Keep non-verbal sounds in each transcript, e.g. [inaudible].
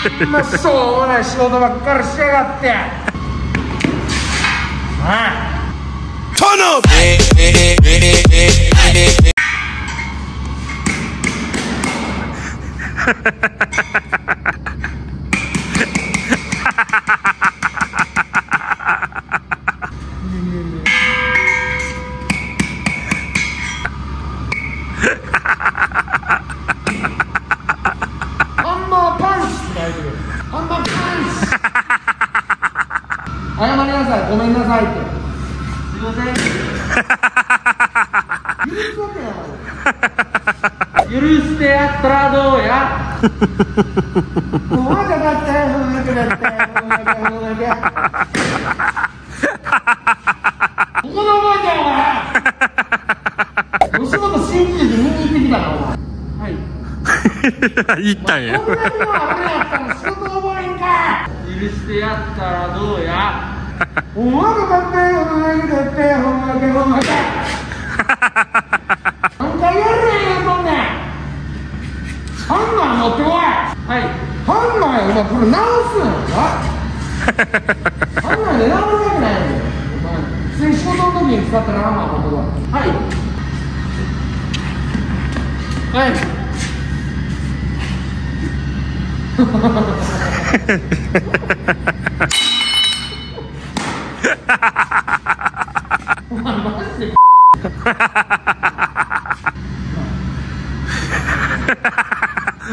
か左じゃあしょうもない仕事ばっかりしやがってはい Turn up! ハハンマーパンチ謝りなさい。ごめんなさい。ってすいません許してやったらどうやもうわかったよふんわけだったよふんわけふんわけここの覚えてよお前お仕事新規で見に行ってきたのお前はい [laughs] 行ったんや。こんなにもあれやったら仕事覚えんか許してやったらどうや？[laughs] お前がだってよお前がだってほんまけほんまけ何回やるねん言うとんねんハンマー持ってこい。はいハンマーやお前これ直すんやろ。ハンマーで直るわけないやん。けお前普通に仕事の時に使ったらハンマー持ってこい。はい。はい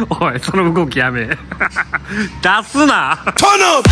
おい、その動きやめ。出すな [laughs] Turn up!